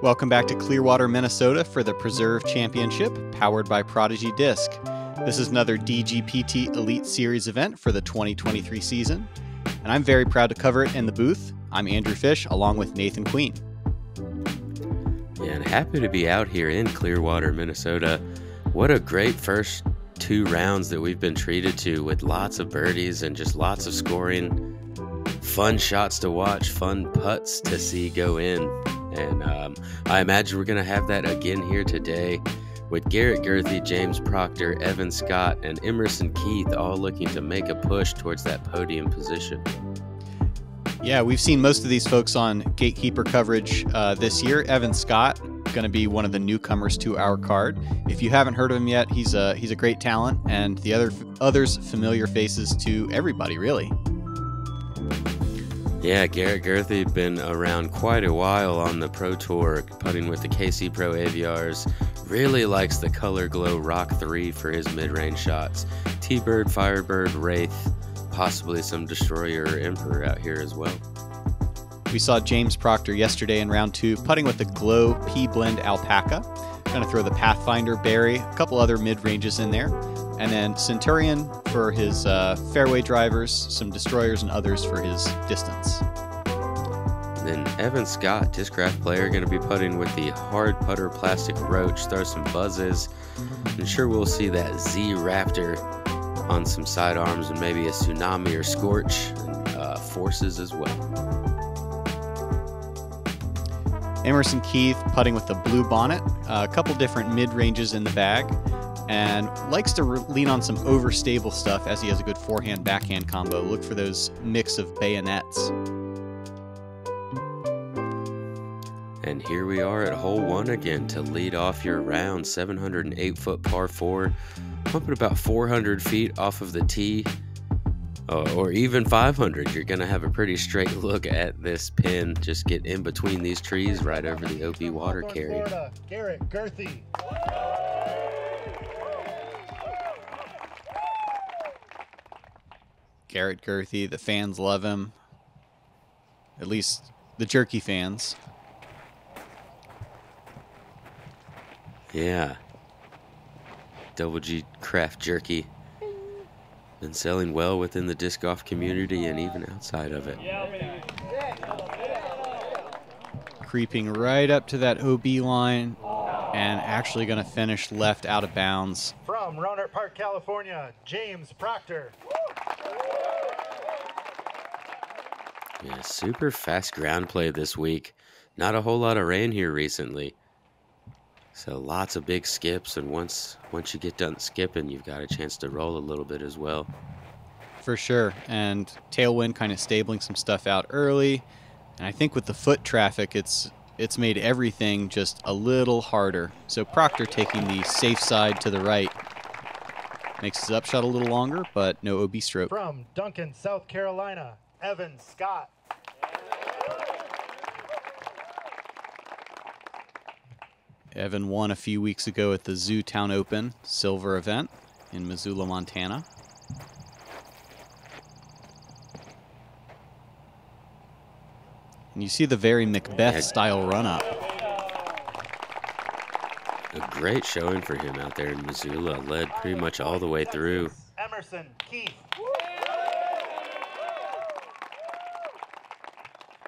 Welcome back to Clearwater, Minnesota for the Preserve Championship, powered by Prodigy Disc. This is another DGPT Elite Series event for the 2023 season, and I'm very proud to cover it in the booth. I'm Andrew Fish, along with Nathan Queen. Yeah, and happy to be out here in Clearwater, Minnesota. What a great first two rounds that we've been treated to with lots of birdies and just lots of scoring. Fun shots to watch, fun putts to see go in. And um, I imagine we're going to have that again here today with Garrett Gurthie, James Proctor, Evan Scott, and Emerson Keith all looking to make a push towards that podium position. Yeah, we've seen most of these folks on gatekeeper coverage uh, this year. Evan Scott going to be one of the newcomers to our card. If you haven't heard of him yet, he's a he's a great talent, and the other others familiar faces to everybody, really. Yeah, Garrett Gurthie been around quite a while on the Pro Tour, putting with the KC Pro Aviars. Really likes the Color Glow Rock 3 for his mid-range shots. T-Bird, Firebird, Wraith, possibly some Destroyer or Emperor out here as well. We saw James Proctor yesterday in round two, putting with the Glow P Blend Alpaca. Going to throw the Pathfinder Berry, a couple other mid ranges in there, and then Centurion for his uh, fairway drivers, some Destroyers, and others for his distance. Then Evan Scott, Discraft player, going to be putting with the hard putter plastic roach, throw some buzzes. I'm sure we'll see that Z Raptor on some sidearms and maybe a tsunami or scorch and uh, forces as well. Emerson Keith putting with the blue bonnet, uh, a couple different mid ranges in the bag, and likes to re- lean on some overstable stuff as he has a good forehand backhand combo. Look for those mix of bayonets. And here we are at hole one again to lead off your round 708 foot par four, pumping about 400 feet off of the tee uh, or even 500, you're going to have a pretty straight look at this pin. Just get in between these trees right over the OB water carry. Florida, Garrett Gurthie. Garrett Gurthie, the fans love him. At least the jerky fans. Yeah. Double G craft jerky been selling well within the disc golf community and even outside of it. Creeping right up to that OB line and actually going to finish left out of bounds. From Rohnert Park, California, James Proctor. Yeah, super fast ground play this week. Not a whole lot of rain here recently. So lots of big skips, and once once you get done skipping, you've got a chance to roll a little bit as well. For sure, and tailwind kind of stabling some stuff out early, and I think with the foot traffic, it's it's made everything just a little harder. So Proctor taking the safe side to the right makes his upshot a little longer, but no OB stroke. From Duncan, South Carolina, Evan Scott. Evan won a few weeks ago at the Zootown Open Silver event in Missoula, Montana. And you see the very McBeth style run up. A great showing for him out there in Missoula. Led pretty much all the way through. Emerson Keith.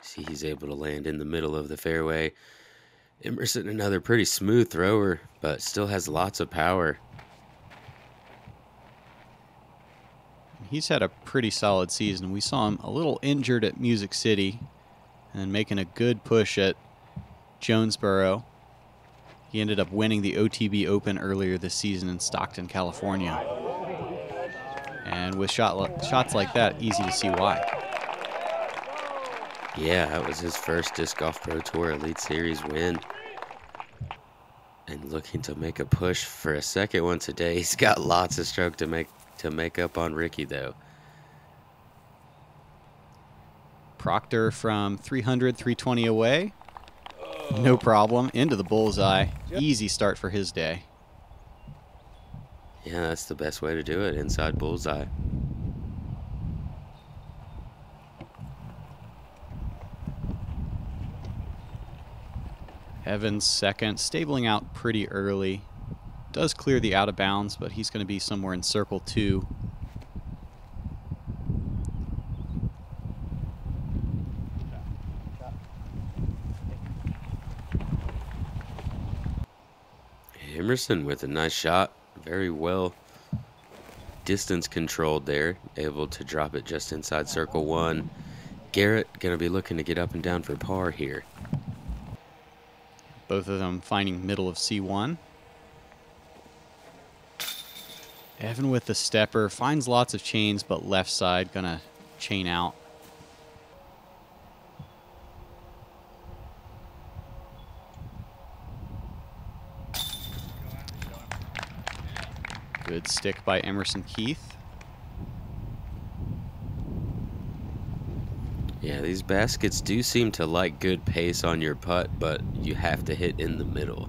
See, he's able to land in the middle of the fairway. Emerson, another pretty smooth thrower, but still has lots of power. He's had a pretty solid season. We saw him a little injured at Music City and making a good push at Jonesboro. He ended up winning the OTB Open earlier this season in Stockton, California. And with shot, shots like that, easy to see why. Yeah, that was his first Disc Golf Pro Tour Elite Series win. And looking to make a push for a second one today. He's got lots of stroke to make to make up on Ricky though. Proctor from 300, 320 away. No problem. Into the bullseye. Easy start for his day. Yeah, that's the best way to do it. Inside bullseye. Evans second, stabling out pretty early. Does clear the out of bounds, but he's going to be somewhere in circle two. Emerson with a nice shot. Very well distance controlled there. Able to drop it just inside circle one. Garrett going to be looking to get up and down for par here. Both of them finding middle of C1. Evan with the stepper finds lots of chains, but left side gonna chain out. Good stick by Emerson Keith. Yeah, these baskets do seem to like good pace on your putt, but you have to hit in the middle.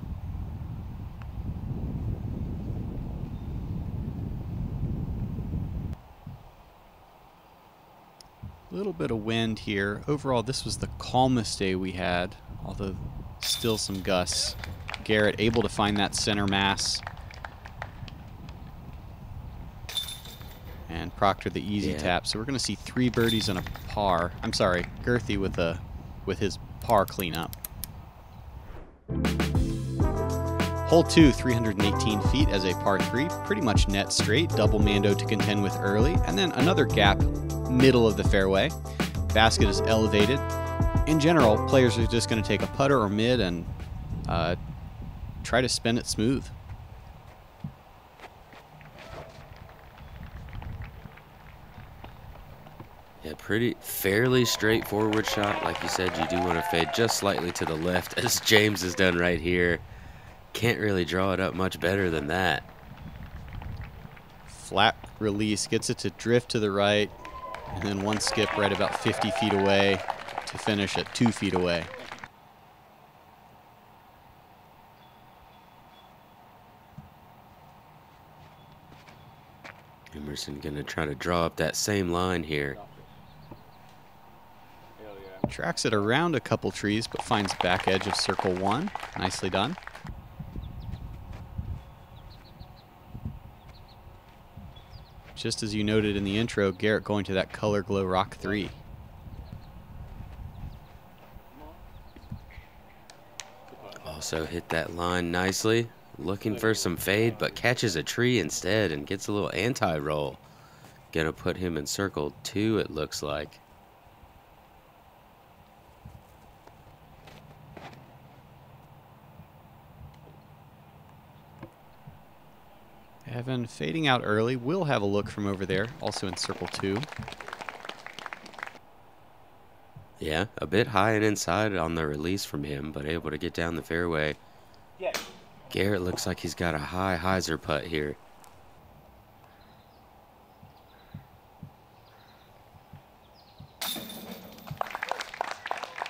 A little bit of wind here. Overall, this was the calmest day we had, although still some gusts. Garrett able to find that center mass. And Proctor the easy Yeah. tap. So we're going to see three birdies and a par. I'm sorry, Gurthie with a with his par cleanup. Hole 2, 318 feet as a par 3. Pretty much net straight. Double Mando to contend with early. And then another gap middle of the fairway. Basket is elevated. In general, players are just going to take a putter or mid and uh, try to spin it smooth. Yeah, pretty fairly straightforward shot. Like you said, you do want to fade just slightly to the left, as James has done right here. Can't really draw it up much better than that. Flat release gets it to drift to the right, and then one skip right about 50 feet away to finish at two feet away. Emerson gonna try to draw up that same line here. Tracks it around a couple trees, but finds back edge of circle one. Nicely done. Just as you noted in the intro, Garrett going to that color glow rock three. Also hit that line nicely. Looking for some fade, but catches a tree instead and gets a little anti-roll. Gonna put him in circle two, it looks like. Evan fading out early. We'll have a look from over there, also in circle two. Yeah, a bit high and inside on the release from him, but able to get down the fairway. Yeah. Garrett looks like he's got a high hyzer putt here.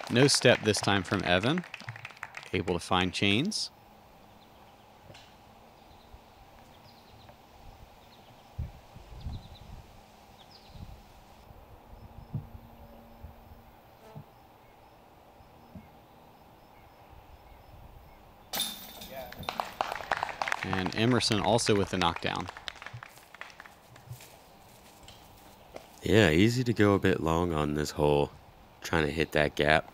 No step this time from Evan. Able to find chains. And Also with the knockdown. Yeah, easy to go a bit long on this hole. Trying to hit that gap.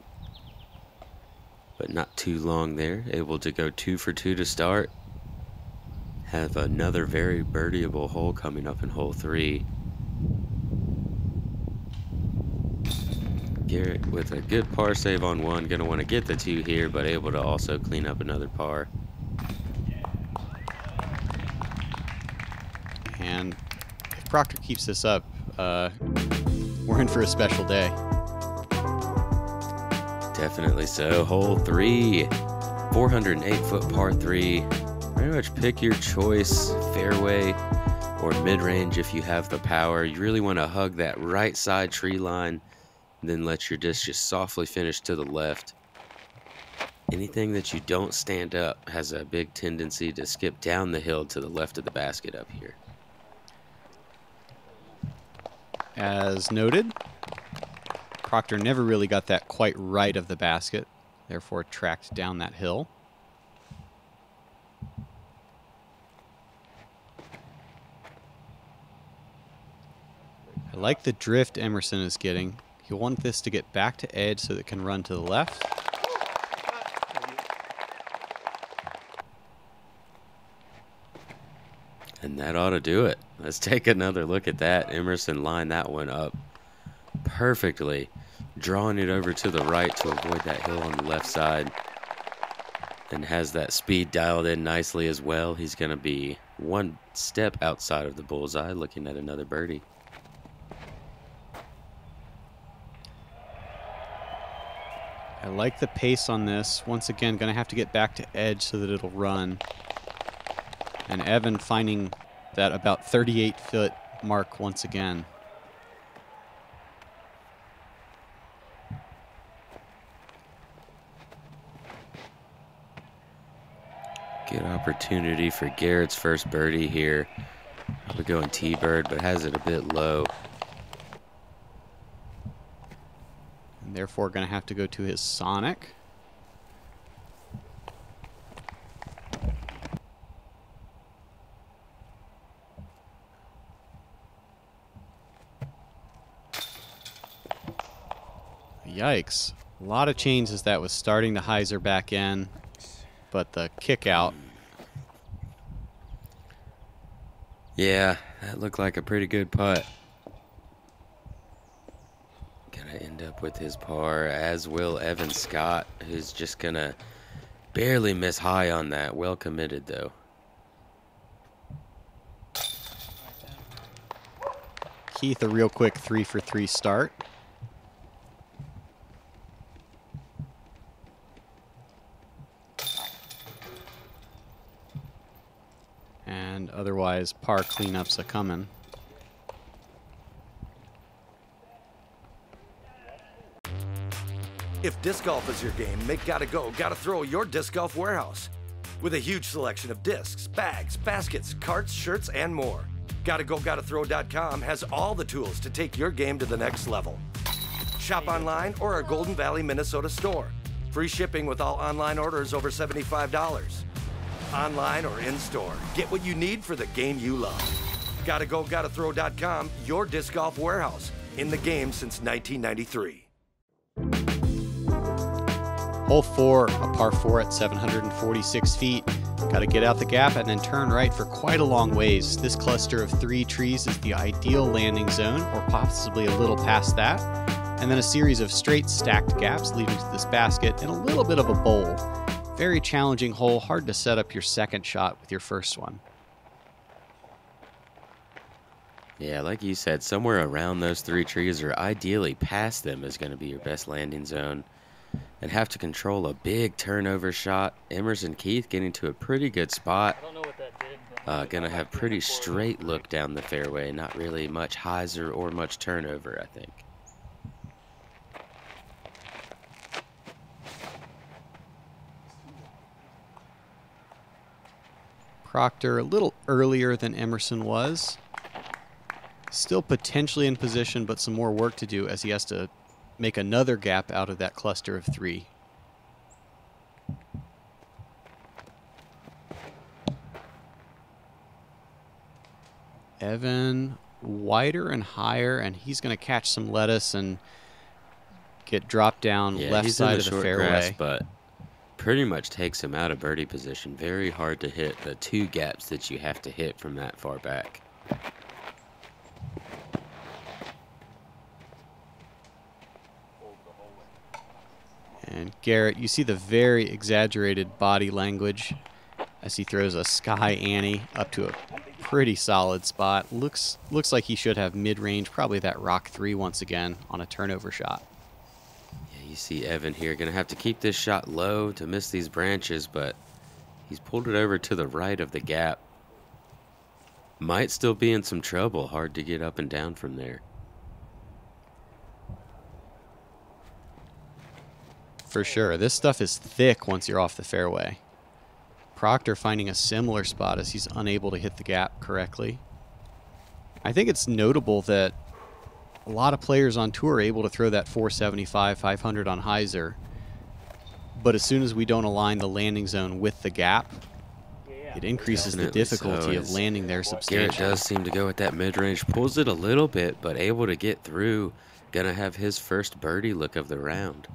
But not too long there. Able to go two for two to start. Have another very birdieable hole coming up in hole three. Garrett with a good par save on one. Gonna want to get the two here, but able to also clean up another par. And if Proctor keeps this up, uh, we're in for a special day. Definitely so. Hole three, 408 foot par three. Pretty much pick your choice, fairway or mid range if you have the power. You really want to hug that right side tree line, then let your disc just softly finish to the left. Anything that you don't stand up has a big tendency to skip down the hill to the left of the basket up here. as noted. Proctor never really got that quite right of the basket, therefore tracked down that hill. I like the drift Emerson is getting. He wants this to get back to edge so that it can run to the left. And that ought to do it. Let's take another look at that. Emerson lined that one up perfectly, drawing it over to the right to avoid that hill on the left side. And has that speed dialed in nicely as well. He's going to be one step outside of the bullseye looking at another birdie. I like the pace on this. Once again, going to have to get back to edge so that it'll run. And Evan finding that about 38 foot mark once again. Good opportunity for Garrett's first birdie here. We're going T-Bird, but has it a bit low. And therefore going to have to go to his Sonic. Yikes. A lot of changes that was starting to hyzer back in, but the kick out. Yeah, that looked like a pretty good putt. Gonna end up with his par, as will Evan Scott, who's just gonna barely miss high on that. Well committed, though. Keith, a real quick three for three start. Otherwise, par cleanups a coming. If disc golf is your game, make Gotta Go, Gotta Throw your disc golf warehouse. With a huge selection of discs, bags, baskets, carts, shirts, and more. Gotta Go, Gotta Throw.com has all the tools to take your game to the next level. Shop online or our Golden Valley, Minnesota store. Free shipping with all online orders over $75. Online or in store, get what you need for the game you love. Gotta Go, Gotta Throw.com, your disc golf warehouse. In the game since 1993. Hole four, a par four at 746 feet. Got to get out the gap and then turn right for quite a long ways. This cluster of three trees is the ideal landing zone, or possibly a little past that. And then a series of straight stacked gaps leading to this basket and a little bit of a bowl. Very challenging hole, hard to set up your second shot with your first one. Yeah, like you said, somewhere around those three trees or ideally past them is going to be your best landing zone. And have to control a big turnover shot. Emerson Keith getting to a pretty good spot. Uh, gonna have pretty straight look down the fairway. Not really much hyzer or much turnover, I think. Proctor a little earlier than Emerson was. Still potentially in position, but some more work to do as he has to make another gap out of that cluster of three. Evan wider and higher, and he's going to catch some lettuce and get dropped down Yeah, left side the of the fairway. grass, but pretty much takes him out of birdie position. Very hard to hit the two gaps that you have to hit from that far back. And Garrett, you see the very exaggerated body language as he throws a sky Annie up to a pretty solid spot. Looks looks like he should have mid-range, probably that rock three once again on a turnover shot. See Evan here gonna have to keep this shot low to miss these branches, but he's pulled it over to the right of the gap. Might still be in some trouble. Hard to get up and down from there. For sure. This stuff is thick once you're off the fairway. Proctor finding a similar spot as he's unable to hit the gap correctly. I think it's notable that a lot of players on tour are able to throw that 475, 500 on hyzer. But as soon as we don't align the landing zone with the gap, it increases the Definitely so, difficulty of as landing there Garrett substantially. does seem to go at that mid range, pulls it a little bit, but able to get through. Gonna have his first birdie look of the round.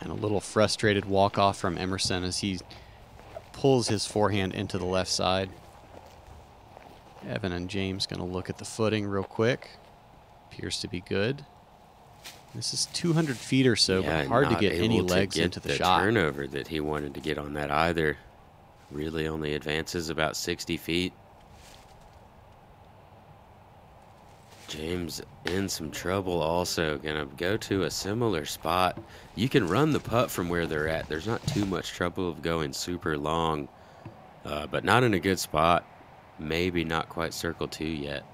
And a little frustrated walk off from Emerson as he pulls his forehand into the left side. Evan and James going to look at the footing real quick. Appears to be good. This is 200 feet or so, Yeah, but hard to get any legs get into the, shot. turnover that he wanted to get on that either. Really only advances about 60 feet. James in some trouble also. Gonna go to a similar spot. You can run the putt from where they're at. There's not too much trouble of going super long, uh, but not in a good spot. Maybe not quite circle two yet.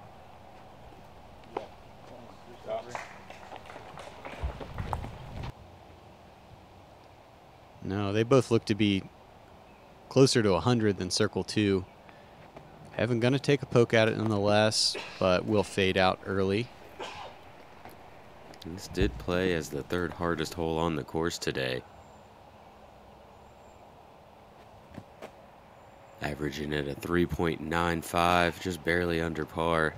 No, they both look to be closer to 100 than Circle 2. Evan going to take a poke at it nonetheless, but will fade out early. This did play as the third hardest hole on the course today. Averaging it at a 3.95, just barely under par.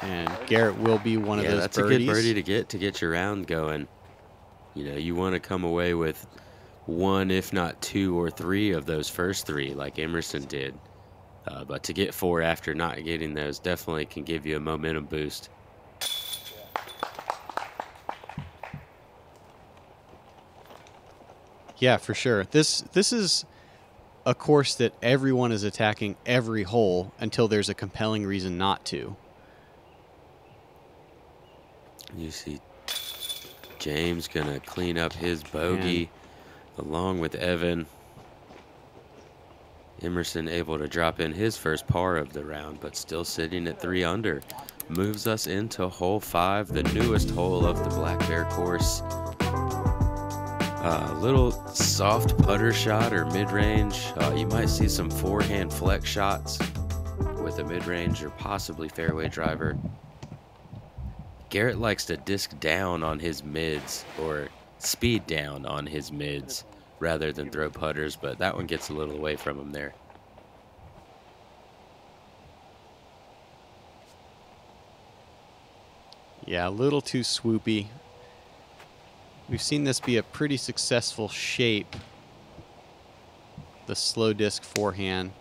And Garrett will be one of yeah, those that's birdies. a good birdie to get to get your round going. You know, you want to come away with one, if not two or three of those first three, like Emerson did. Uh, but to get four after not getting those definitely can give you a momentum boost. Yeah, for sure. This this is a course that everyone is attacking every hole until there's a compelling reason not to. You see James gonna clean up his bogey along with Evan. Emerson able to drop in his first par of the round, but still sitting at three under. Moves us into hole five, the newest hole of the Black Bear course. A little soft putter shot or mid range. Uh, you might see some forehand flex shots with a mid range or possibly fairway driver. Garrett likes to disc down on his mids or speed down on his mids rather than throw putters, but that one gets a little away from him there. Yeah, a little too swoopy. We've seen this be a pretty successful shape. The slow disc forehand,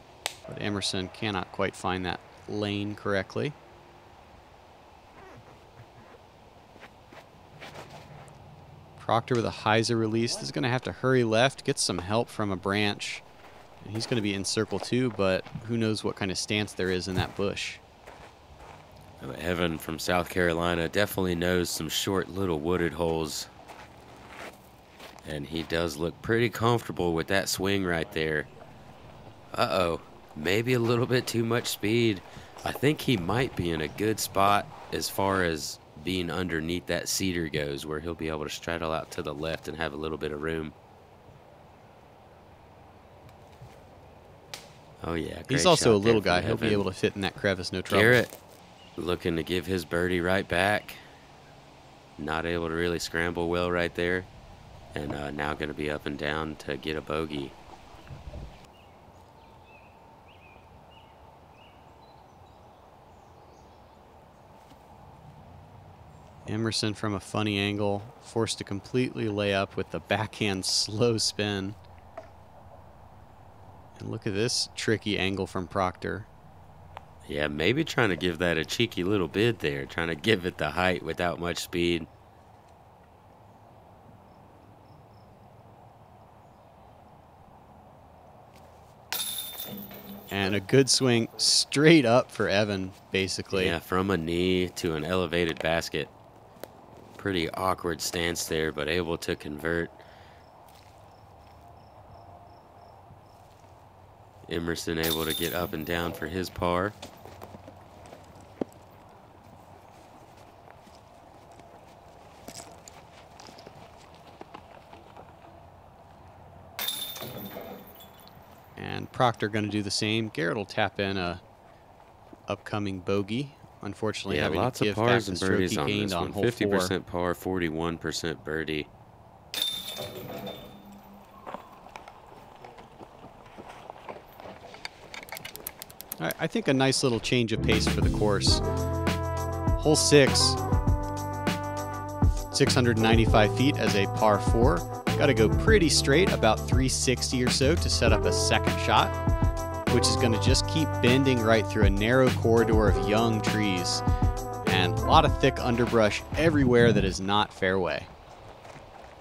but Emerson cannot quite find that lane correctly. Proctor with a hyzer release. Is going to have to hurry left, get some help from a branch. He's going to be in circle two, but who knows what kind of stance there is in that bush. Evan from South Carolina definitely knows some short little wooded holes. And he does look pretty comfortable with that swing right there. Uh-oh, maybe a little bit too much speed. I think he might be in a good spot as far as being underneath that cedar goes, where he'll be able to straddle out to the left and have a little bit of room. Oh yeah, He's also a little guy. He'll be able to fit in that crevice, no trouble. Garrett looking to give his birdie right back. Not able to really scramble well right there. And uh, now going to be up and down to get a bogey. Emerson from a funny angle, forced to completely lay up with the backhand slow spin. And look at this tricky angle from Proctor. Yeah, maybe trying to give that a cheeky little bid there. Trying to give it the height without much speed. And a good swing straight up for Evan, basically. Yeah, from a knee to an elevated basket. Pretty awkward stance there, but able to convert. Emerson able to get up and down for his par. And Proctor going to do the same. Garrett will tap in a upcoming bogey. Unfortunately, Yeah, lots of pars and birdies on this on one. Fifty percent par, forty-one percent birdie. I, I think a nice little change of pace for the course. Hole six, 695 feet as a par four. Got to go pretty straight, about 360 or so, to set up a second shot, which is going to just keep bending right through a narrow corridor of young trees and a lot of thick underbrush everywhere that is not fairway.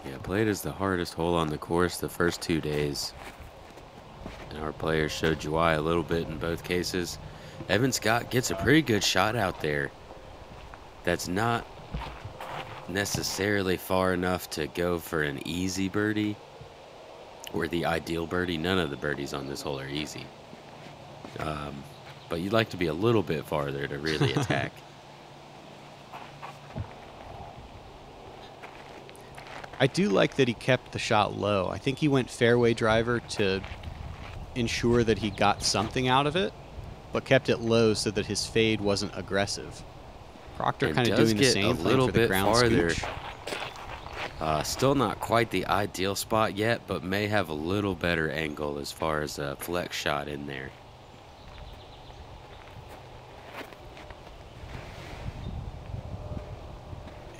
Yeah, played as the hardest hole on the course the first two days. And our players showed you why a little bit in both cases. Evan Scott gets a pretty good shot out there. That's not necessarily far enough to go for an easy birdie or the ideal birdie. None of the birdies on this hole are easy. Um, but you'd like to be a little bit farther to really attack. I do like that he kept the shot low. I think he went fairway driver to ensure that he got something out of it, but kept it low so that his fade wasn't aggressive. Proctor kind of doing the same a thing little for the bit ground farther. scooch. Uh, still not quite the ideal spot yet, but may have a little better angle as far as a flex shot in there.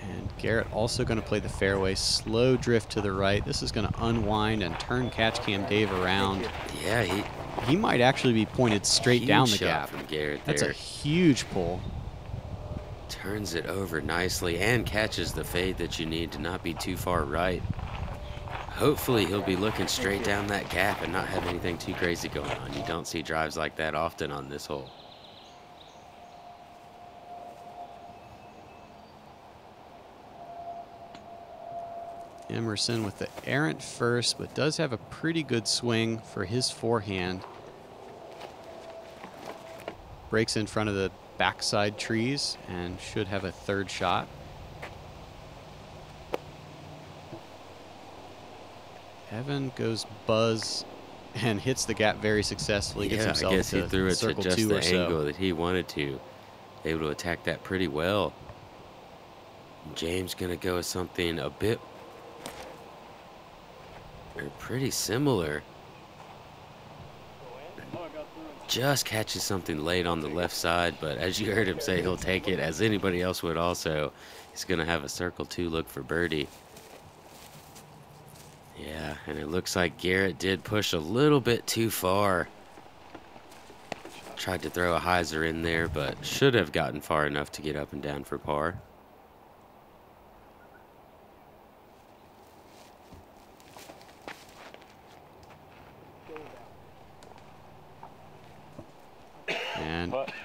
And Garrett also going to play the fairway, slow drift to the right. This is going to unwind and turn catch cam Dave around. Yeah, he He might actually be pointed straight down the gap. from Garrett That's there. a huge pull. Turns it over nicely and catches the fade that you need to not be too far right. Hopefully he'll be looking straight down that gap and not have anything too crazy going on. You don't see drives like that often on this hole. Emerson with the errant first, but does have a pretty good swing for his forehand. Breaks in front of the backside trees and should have a third shot. Evan goes buzz and hits the gap very successfully. Gets yeah, himself I guess he to threw it to just the or so. angle that he wanted to. Able to attack that pretty well. James gonna go with something a bit or pretty similar. Just catches something late on the left side, but as you heard him say, he'll take it as anybody else would also. He's gonna have a circle two look for birdie. Yeah, and it looks like Garrett did push a little bit too far. Tried to throw a hyzer in there, but should have gotten far enough to get up and down for par.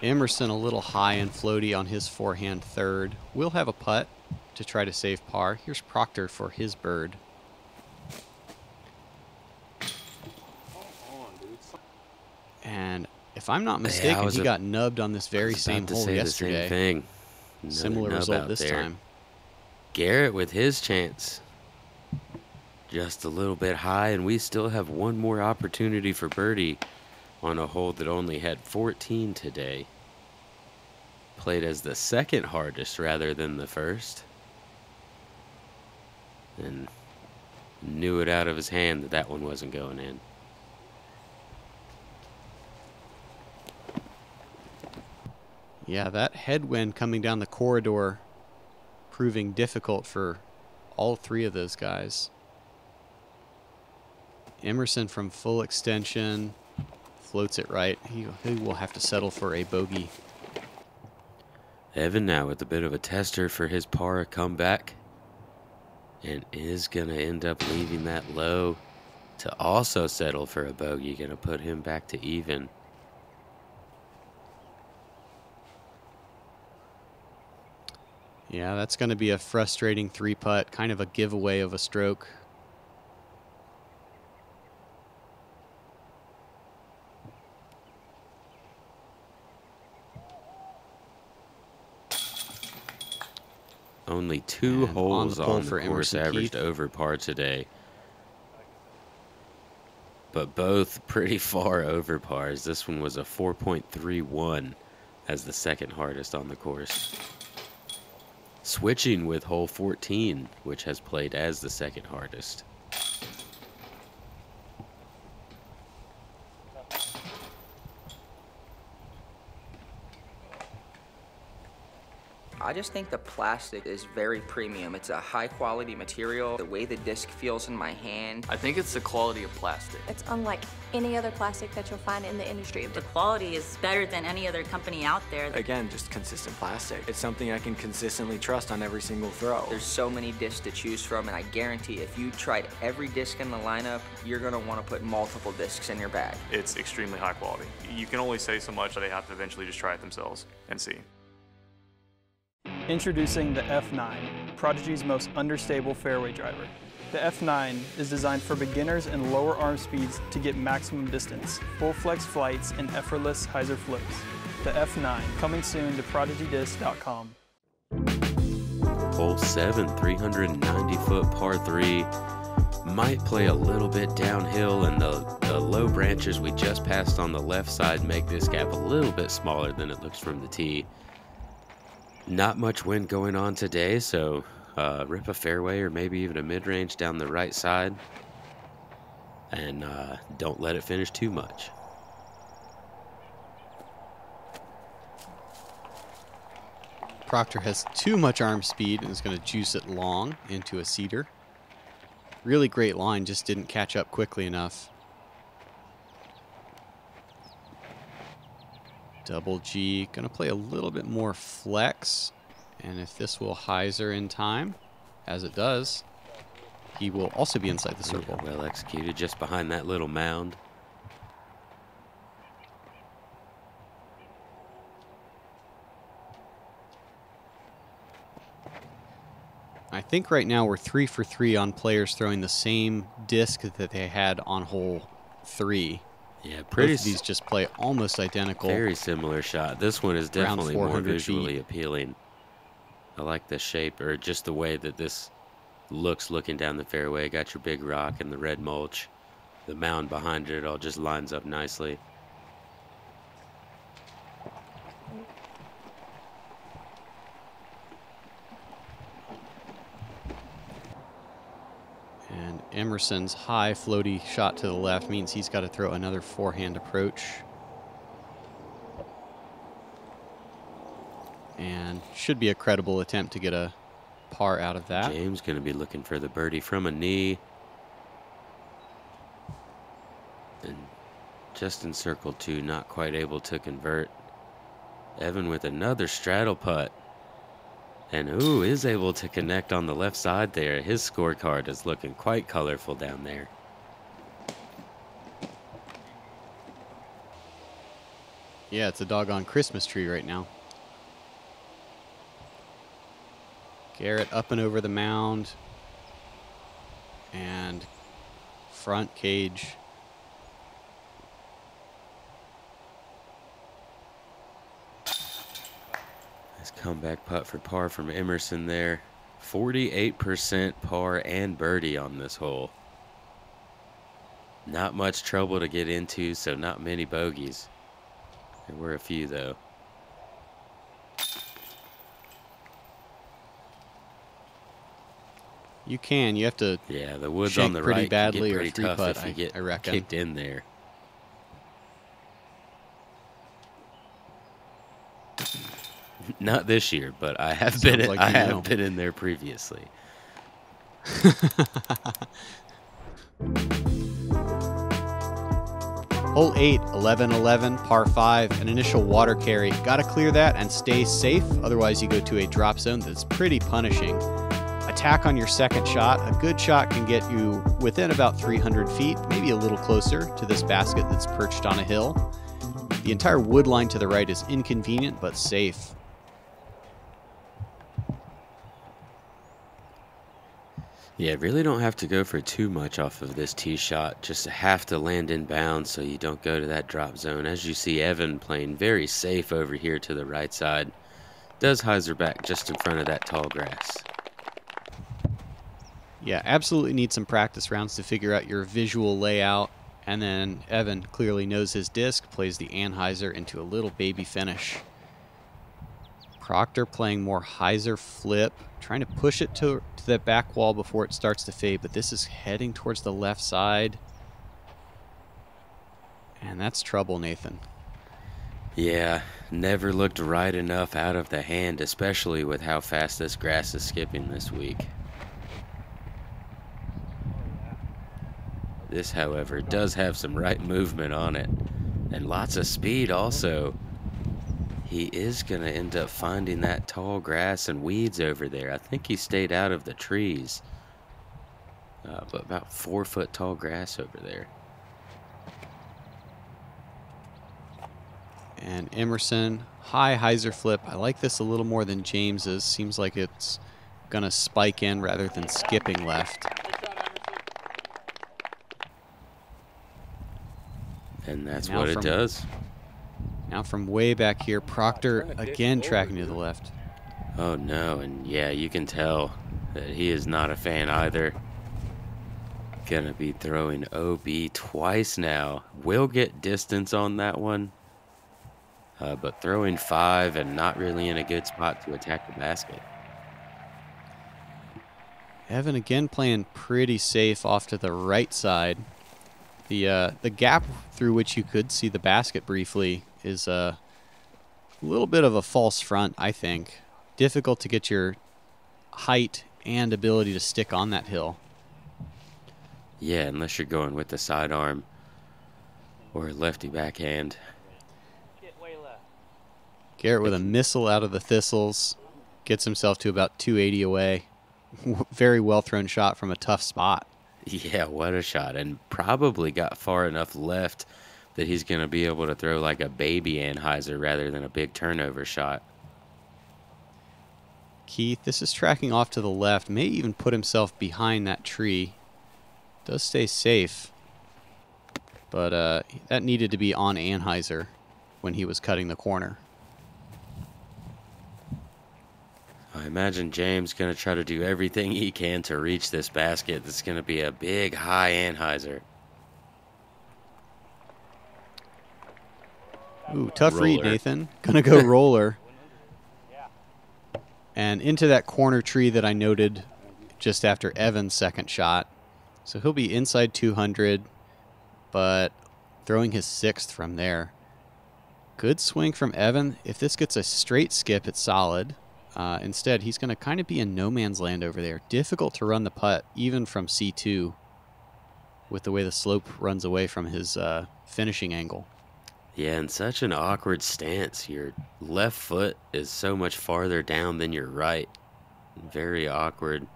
And Emerson a little high and floaty on his forehand third. We'll have a putt to try to save par. Here's Proctor for his bird. And if I'm not mistaken, was he a- got nubbed on this very same hole yesterday. Same thing. Similar result this there. time. Garrett with his chance. Just a little bit high, and we still have one more opportunity for birdie on a hole that only had 14 today. Played as the second hardest rather than the first. And knew it out of his hand that that one wasn't going in. Yeah, that headwind coming down the corridor proving difficult for all three of those guys. Emerson from full extension floats it right. He, he will have to settle for a bogey. Evan now with a bit of a tester for his para comeback. And is going to end up leaving that low to also settle for a bogey. Going to put him back to even. Yeah, that's going to be a frustrating three putt, kind of a giveaway of a stroke. Only two And on holes the on the, for course Emerson averaged Keith. over par today. But both pretty far over pars. This one was a 4.31 as the second hardest on the course. Switching with hole 14, which has played as the second hardest. I just think the plastic is very premium. It's a high quality material. The way the disc feels in my hand. I think it's the quality of plastic. It's unlike any other plastic that you'll find in the industry. The quality is better than any other company out there. Again, just consistent plastic. It's something I can consistently trust on every single throw. There's so many discs to choose from, and I guarantee if you tried every disc in the lineup, you're gonna want to put multiple discs in your bag. It's extremely high quality. You can only say so much, they have to eventually just try it themselves and see. Introducing the F9, Prodigy's most understable fairway driver. The F9 is designed for beginners and lower arm speeds to get maximum distance, full flex flights, and effortless hyzer flips. The F9, coming soon to ProdigyDisc.com. Hole 7, 390 foot par 3. Might play a little bit downhill, and the, the low branches we just passed on the left side make this gap a little bit smaller than it looks from the tee. Not much wind going on today, so uh, rip a fairway or maybe even a mid range down the right side. And uh, don't let it finish too much. Proctor has too much arm speed and is going to juice it long into a cedar. Really great line, just didn't catch up quickly enough. Double G, gonna play a little bit more flex. And if this will hyzer in time, as it does, he will also be inside the circle. Yeah, well executed just behind that little mound. I think right now we're three for three on players throwing the same disc that they had on hole three. Yeah, pretty. Both of these just play almost identical. Very similar shot. This one is definitely more visually feet. appealing. I like the shape or just the way that this looks looking down the fairway. Got your big rock and the red mulch. The mound behind it, it all just lines up nicely. And Emerson's high floaty shot to the left means he's got to throw another forehand approach. And should be a credible attempt to get a par out of that. James going to be looking for the birdie from a knee. And just in circle two, not quite able to convert. Evan with another straddle putt. And who is able to connect on the left side there. His scorecard is looking quite colorful down there. Yeah, it's a doggone Christmas tree right now. Garrett up and over the mound. And front cage. Nice comeback putt for par from Emerson there. 48% par and birdie on this hole. Not much trouble to get into, so not many bogeys. There were a few, though. You can. You have to Yeah, the woods on the pretty right badly or pretty three tough putt, if you I- get I reckon. kicked in there. Not this year, but I have been in, like I have know. been in there previously. Hole 8, 11 11, par 5, an initial water carry. Got to clear that and stay safe, otherwise, you go to a drop zone that's pretty punishing. Attack on your second shot. A good shot can get you within about 300 feet, maybe a little closer to this basket that's perched on a hill. The entire wood line to the right is inconvenient but safe. Yeah, really don't have to go for too much off of this tee shot. Just have to land in bounds so you don't go to that drop zone. As you see, Evan playing very safe over here to the right side. Does hyzer back just in front of that tall grass. Yeah, absolutely need some practice rounds to figure out your visual layout. And then Evan clearly knows his disc, plays the anhyzer into a little baby finish. Proctor playing more hyzer flip, trying to push it to, to that back wall before it starts to fade, but this is heading towards the left side. And that's trouble, Nathan. Yeah, never looked right enough out of the hand, especially with how fast this grass is skipping this week. This, however, does have some right movement on it, and lots of speed also. He is going to end up finding that tall grass and weeds over there. I think he stayed out of the trees, uh, but about four foot tall grass over there. And Emerson, high hyzer flip. I like this a little more than James's. Seems like it's going to spike in rather than skipping left. And that's Now what it does. Now from way back here, Proctor again tracking to the left. Oh no, and yeah, you can tell that he is not a fan either. Gonna be throwing OB twice now. Will get distance on that one. Uh, but throwing five and not really in a good spot to attack the basket. Evan again playing pretty safe off to the right side. The uh, the gap through which you could see the basket briefly is a little bit of a false front, I think. Difficult to get your height and ability to stick on that hill. Yeah, unless you're going with the sidearm or a lefty backhand. Garrett with a missile out of the thistles gets himself to about 280 away. Very well thrown shot from a tough spot. Yeah, what a shot. And probably got far enough left that he's going to be able to throw like a baby anhyzer rather than a big turnover shot. Keith, this is tracking off to the left, may even put himself behind that tree. Does stay safe, but uh, that needed to be on anhyzer when he was cutting the corner. I imagine James going to try to do everything he can to reach this basket. That's going to be a big high anhyzer. Ooh, tough read, Nathan. Gonna go roller. And into that corner tree that I noted just after Evan's second shot. So he'll be inside 200, but throwing his sixth from there. Good swing from Evan. If this gets a straight skip, it's solid. Uh, instead, he's going to kind of be in no man's land over there. Difficult to run the putt, even from C2, with the way the slope runs away from his uh, finishing angle. Yeah, in such an awkward stance. Your left foot is so much farther down than your right. Very awkward.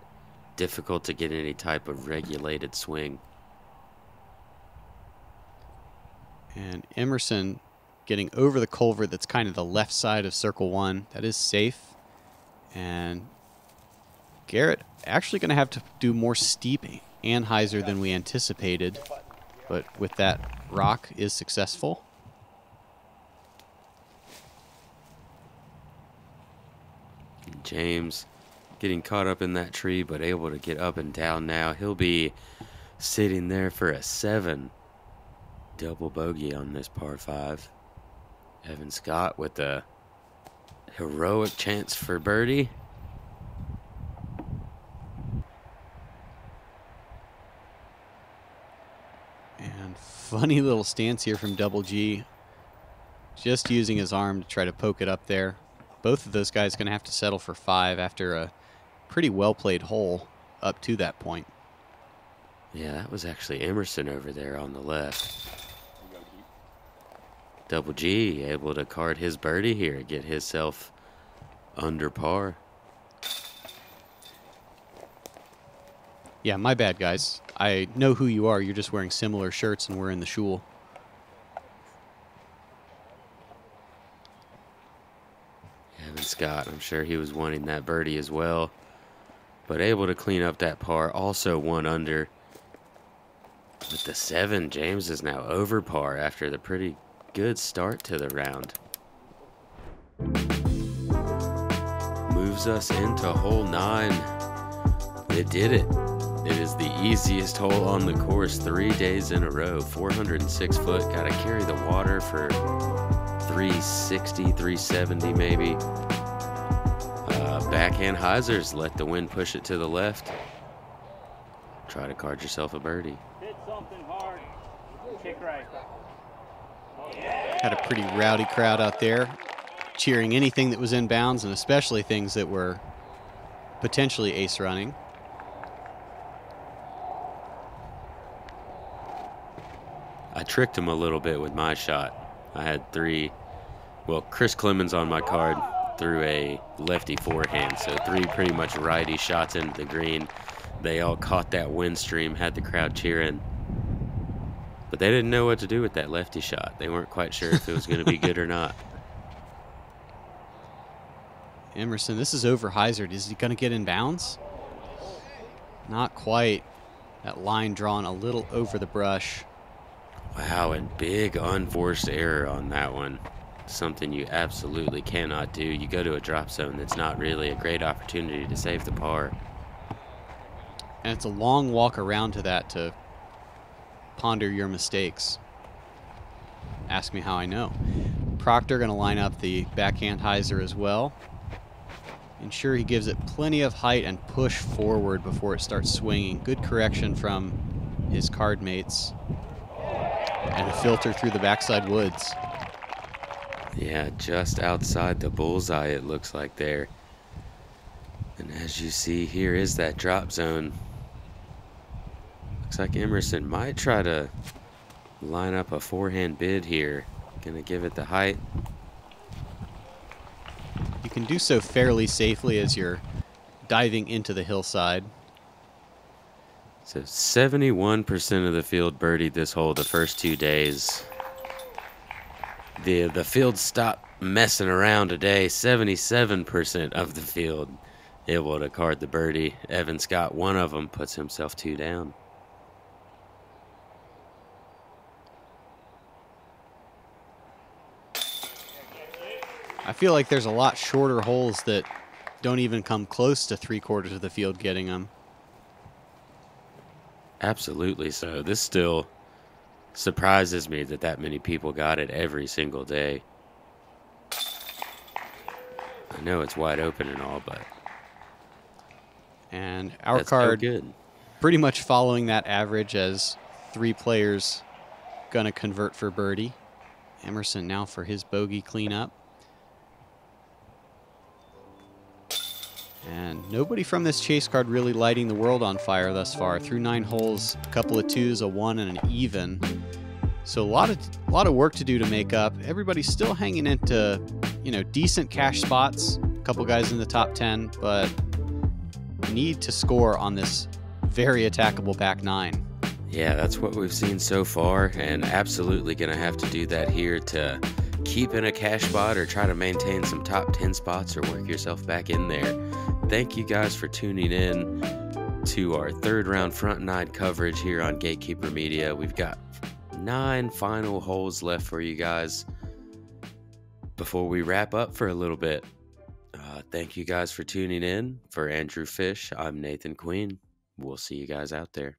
Difficult to get any type of regulated swing. And Emerson getting over the culvert that's kind of the left side of circle one. That is safe. And Garrett actually going to have to do more steep anhyzer than we anticipated. But with that, rock is successful. James getting caught up in that tree, but able to get up and down now. He'll be sitting there for a seven. Double bogey on this par five. Evan Scott with a heroic chance for birdie. And funny little stance here from Double G. Just using his arm to try to poke it up there. Both of those guys going to have to settle for five after a pretty well played hole up to that point. Yeah, that was actually Emerson over there on the left. Double G able to card his birdie here, get himself under par. Yeah, my bad, guys. I know who you are. You're just wearing similar shirts and we're in the shul. Evan Scott, I'm sure he was wanting that birdie as well. But able to clean up that par, also one under. With the seven, James is now over par after the pretty good start to the round. Moves us into hole nine. It did it. It is the easiest hole on the course three days in a row. 406 foot. Got to carry the water for 360, 370 maybe. Backhand hyzers. Let the wind push it to the left. Try to card yourself a birdie. Hit something hard. Kick right. Had a pretty rowdy crowd out there cheering anything that was in bounds and especially things that were potentially ace running. I tricked him a little bit with my shot. I had three, well, Chris Clemons on my card threw a lefty forehand, so three pretty much righty shots into the green. They all caught that wind stream, had the crowd cheering. But they didn't know what to do with that lefty shot. They weren't quite sure if it was going to be good or not. Emerson, this is over Hyzard. Is he going to get in bounds? Not quite. That line drawn a little over the brush. Wow, and big unforced error on that one. Something you absolutely cannot do. You go to a drop zone that's not really a great opportunity to save the par. And it's a long walk around to that to ponder your mistakes. Ask me how I know. Proctor going to line up the backhand hyzer as well. Ensure he gives it plenty of height and push forward before it starts swinging. Good correction from his card mates. And a filter through the backside woods. Yeah, just outside the bullseye, it looks like there. And as you see, here is that drop zone. Looks like Emerson might try to line up a forehand bid here. Gonna give it the height. You can do so fairly safely as you're diving into the hillside. So 71% of the field birdied this hole the first two days. The the field stopped messing around today. 77% of the field able to card the birdie. Evan Scott, one of them, puts himself two down. I feel like there's a lot shorter holes that don't even come close to three quarters of the field getting them. Absolutely so. This still surprises me that that many people got it every single day. I know it's wide open and all, but and our card pretty much following that average as three players gonna convert for birdie. Emerson now for his bogey cleanup. And nobody from this chase card really lighting the world on fire thus far. Through nine holes, a couple of twos, a one, and an even. So a lot of a lot of work to do to make up. Everybody's still hanging into, you know, decent cash spots. A couple guys in the top ten, but need to score on this very attackable back nine. Yeah, that's what we've seen so far, and absolutely going to have to do that here to keep in a cash spot or try to maintain some top 10 spots or work yourself back in there. Thank you guys for tuning in to our third round front nine coverage here on Gatekeeper Media. We've got nine final holes left for you guys before we wrap up for a little bit. Uh, thank you guys for tuning in. For Andrew Fish, I'm Nathan Queen. We'll see you guys out there.